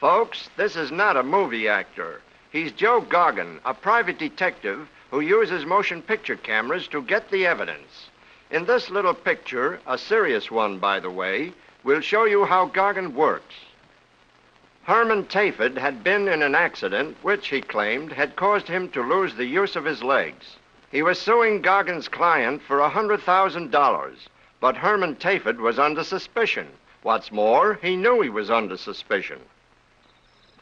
Folks, this is not a movie actor. He's Joe Goggin, a private detective who uses motion picture cameras to get the evidence. In this little picture, a serious one, by the way, we'll show you how Goggin works. Herman Taford had been in an accident which, he claimed, had caused him to lose the use of his legs. He was suing Goggin's client for a $100,000, but Herman Taford was under suspicion. What's more, he knew he was under suspicion.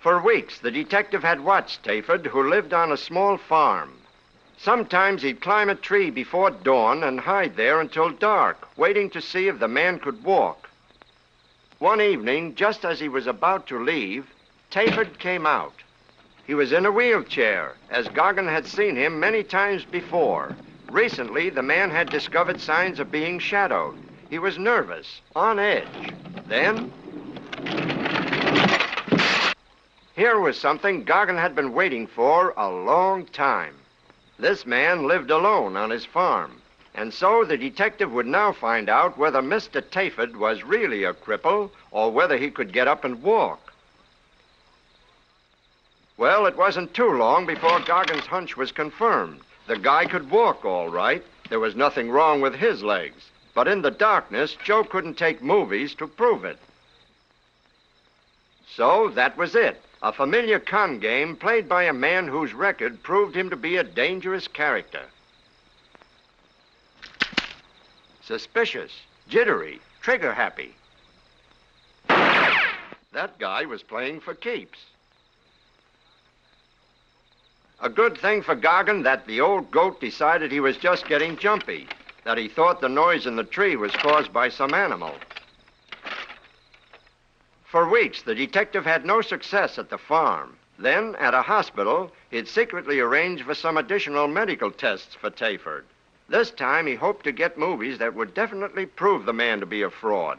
For weeks, the detective had watched Taford, who lived on a small farm. Sometimes he'd climb a tree before dawn and hide there until dark, waiting to see if the man could walk. One evening, just as he was about to leave, Taford came out. He was in a wheelchair, as Goggin had seen him many times before. Recently, the man had discovered signs of being shadowed. He was nervous, on edge. Then, here was something Goggin had been waiting for a long time. This man lived alone on his farm, and so the detective would now find out whether Mr. Taford was really a cripple or whether he could get up and walk. Well, it wasn't too long before Goggin's hunch was confirmed. The guy could walk all right. There was nothing wrong with his legs. But in the darkness, Joe couldn't take movies to prove it. So that was it. A familiar con game played by a man whose record proved him to be a dangerous character. Suspicious, jittery, trigger happy. That guy was playing for keeps. A good thing for Goggin that the old goat decided he was just getting jumpy, that he thought the noise in the tree was caused by some animal. For weeks, the detective had no success at the farm. Then, at a hospital, he'd secretly arranged for some additional medical tests for Taford. This time, he hoped to get movies that would definitely prove the man to be a fraud.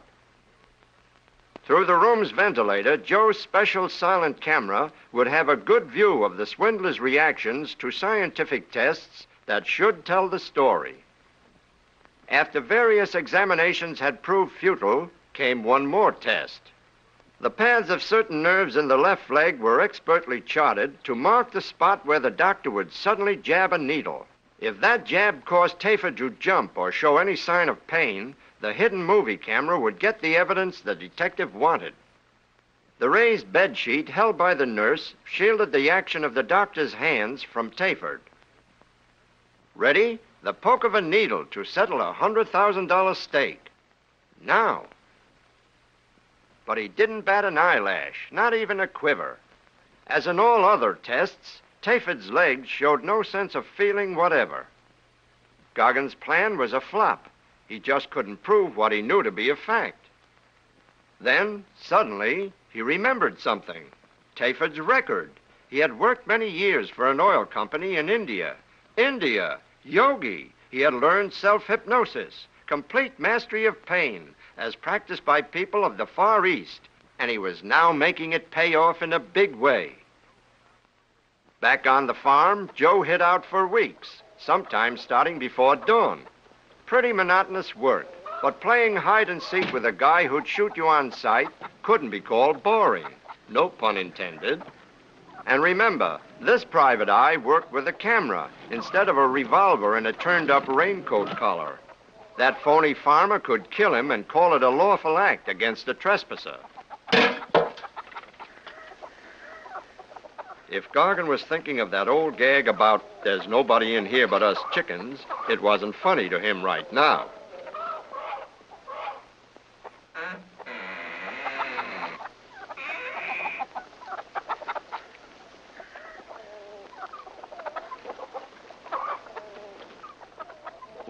Through the room's ventilator, Joe's special silent camera would have a good view of the swindler's reactions to scientific tests that should tell the story. After various examinations had proved futile, came one more test. The paths of certain nerves in the left leg were expertly charted to mark the spot where the doctor would suddenly jab a needle. If that jab caused Taford to jump or show any sign of pain, the hidden movie camera would get the evidence the detective wanted. The raised bed sheet held by the nurse shielded the action of the doctor's hands from Taford. Ready? The poke of a needle to settle a $100,000 stake. Now but he didn't bat an eyelash, not even a quiver. As in all other tests, Taford's legs showed no sense of feeling whatever. Goggin's plan was a flop. He just couldn't prove what he knew to be a fact. Then, suddenly, he remembered something. Taford's record. He had worked many years for an oil company in India. India! Yogi! He had learned self-hypnosis, complete mastery of pain, as practiced by people of the Far East, and he was now making it pay off in a big way. Back on the farm, Joe hid out for weeks, sometimes starting before dawn. Pretty monotonous work, but playing hide and seek with a guy who'd shoot you on sight couldn't be called boring. No pun intended. And remember, this private eye worked with a camera instead of a revolver and a turned up raincoat collar. That phony farmer could kill him and call it a lawful act against a trespasser. If Goggin was thinking of that old gag about there's nobody in here but us chickens, it wasn't funny to him right now.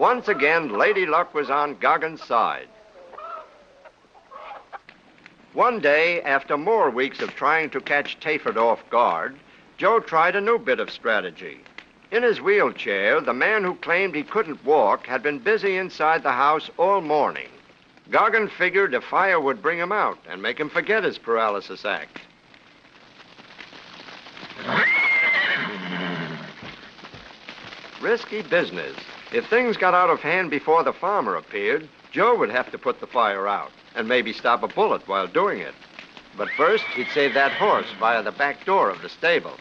Once again, Lady Luck was on Goggin's side. One day, after more weeks of trying to catch Taford off guard, Joe tried a new bit of strategy. In his wheelchair, the man who claimed he couldn't walk had been busy inside the house all morning. Goggin figured a fire would bring him out and make him forget his paralysis act. Risky business. If things got out of hand before the farmer appeared, Joe would have to put the fire out and maybe stop a bullet while doing it. But first, he'd save that horse via the back door of the stable.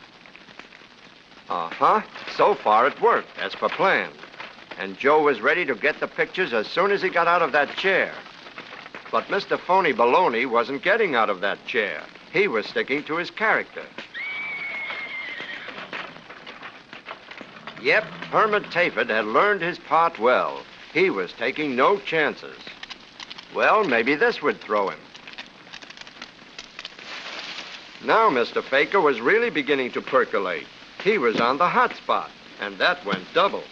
Uh huh. So far, it worked, as per plan. And Joe was ready to get the pictures as soon as he got out of that chair. But Mr. Phony Baloney wasn't getting out of that chair. He was sticking to his character. Yep, Herman Taford had learned his part well. He was taking no chances. Well, maybe this would throw him. Now Mr. Faker was really beginning to percolate. He was on the hot spot, and that went double.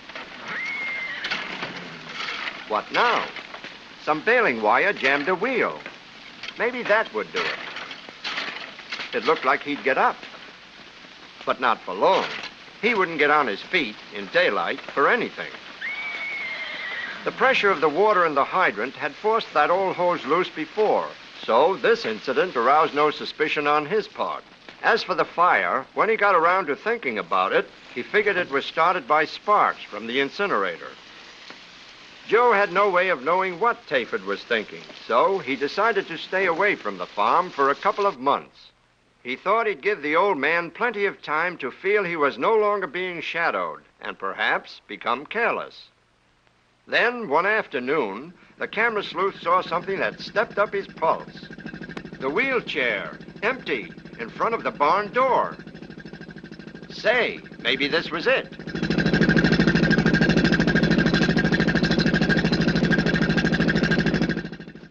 What now? Some baling wire jammed a wheel. Maybe that would do it. It looked like he'd get up. But not for long. He wouldn't get on his feet in daylight for anything. The pressure of the water in the hydrant had forced that old hose loose before, so this incident aroused no suspicion on his part. As for the fire, when he got around to thinking about it, he figured it was started by sparks from the incinerator. Joe had no way of knowing what Taford was thinking, so he decided to stay away from the farm for a couple of months. He thought he'd give the old man plenty of time to feel he was no longer being shadowed and perhaps become careless. Then, one afternoon, the camera sleuth saw something that stepped up his pulse. The wheelchair, empty, in front of the barn door. Say, maybe this was it.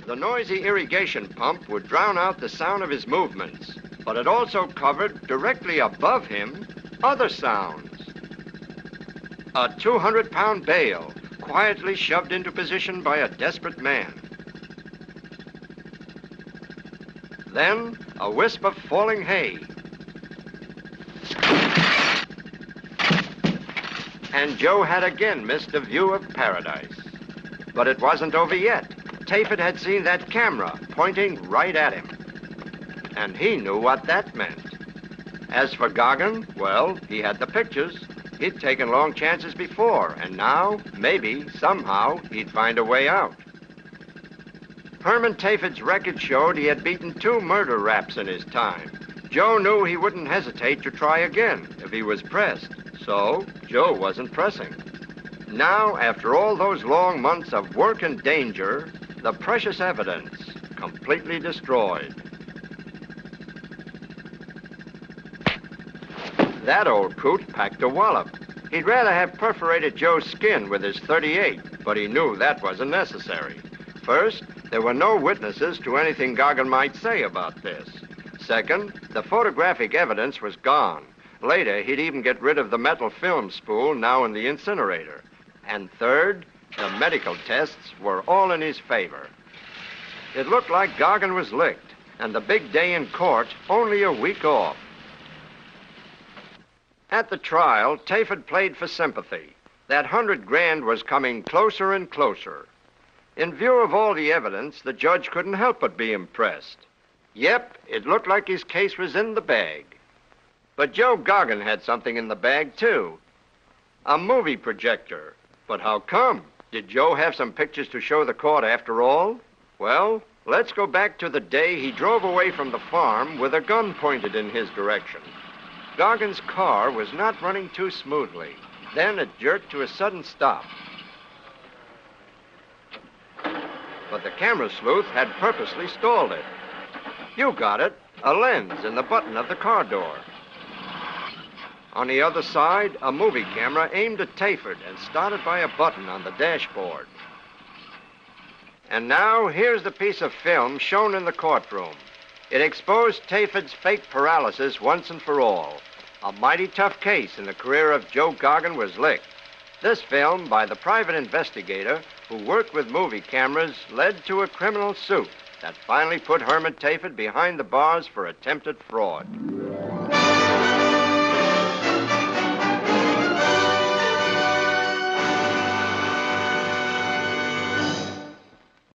The noisy irrigation pump would drown out the sound of his movements, but it also covered directly above him other sounds. A 200 pound bale, quietly shoved into position by a desperate man. Then a wisp of falling hay. And Joe had again missed a view of paradise. But it wasn't over yet. Taford had seen that camera pointing right at him. And he knew what that meant. As for Goggin, well, he had the pictures. He'd taken long chances before, and now, maybe, somehow, he'd find a way out. Herman Taford's record showed he had beaten two murder raps in his time. Joe knew he wouldn't hesitate to try again if he was pressed. So, Joe wasn't pressing. Now, after all those long months of work and danger, the precious evidence completely destroyed. That old coot packed a wallop. He'd rather have perforated Joe's skin with his 38, but he knew that wasn't necessary. First, there were no witnesses to anything Goggin might say about this. Second, the photographic evidence was gone. Later, he'd even get rid of the metal film spool now in the incinerator. And third, the medical tests were all in his favor. It looked like Goggin was licked, and the big day in court only a week off. At the trial, Taford played for sympathy. That hundred grand was coming closer and closer. In view of all the evidence, the judge couldn't help but be impressed. Yep, it looked like his case was in the bag. But Joe Goggin had something in the bag, too. A movie projector. But how come? Did Joe have some pictures to show the court after all? Well, let's go back to the day he drove away from the farm with a gun pointed in his direction. Goggin's car was not running too smoothly. Then it jerked to a sudden stop. But the camera sleuth had purposely stalled it. You got it. A lens in the button of the car door. On the other side, a movie camera aimed at Taford and started by a button on the dashboard. And now, here's the piece of film shown in the courtroom. It exposed Taford's fake paralysis once and for all. A mighty tough case in the career of Joe Goggin was licked. This film, by the private investigator who worked with movie cameras, led to a criminal suit that finally put Herman Taford behind the bars for attempted fraud.